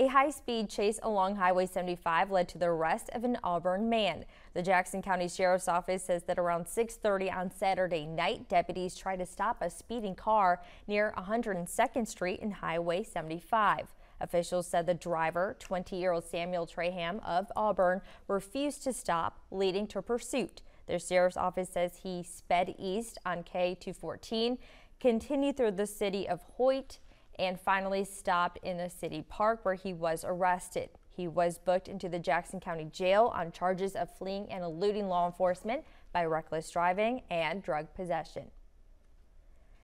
A high-speed chase along Highway 75 led to the arrest of an Auburn man. The Jackson County Sheriff's Office says that around 6:30 on Saturday night, deputies tried to stop a speeding car near 102nd Street and Highway 75. Officials said the driver, 20-year-old Samuel Traham of Auburn, refused to stop, leading to pursuit. The sheriff's office says he sped east on K214, continued through the city of Hoyt, and finally stopped in the city park where he was arrested. He was booked into the Jackson County Jail on charges of fleeing and eluding law enforcement by reckless driving and drug possession.